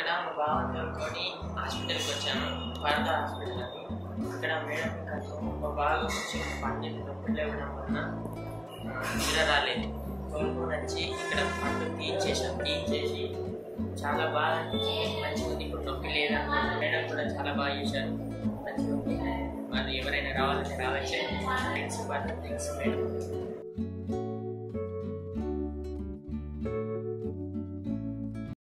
ఇక్కడ మా బావతో హాస్పిటల్కి వచ్చాను. భారత హాస్పిటల్ అని ఇక్కడ మేడం నాకు మా బాగా కొంచెం పండు నొప్పులు లేవడం వలన నిద్ర రాలేదు. కోలుకొని వచ్చి ఇక్కడ పండు తీయించేసాం తీయించేసి చాలా బాగా మంచిగా ఉంది ఇప్పుడు నొప్పి లేదా మేడం కూడా చాలా బాగా చేశారు. మంచిగా ఉంది మరి ఎవరైనా రావాలంటే రావచ్చు. Thanks thanks madam.